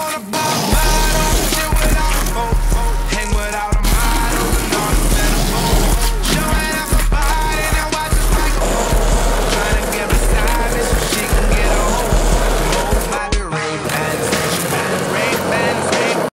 wanna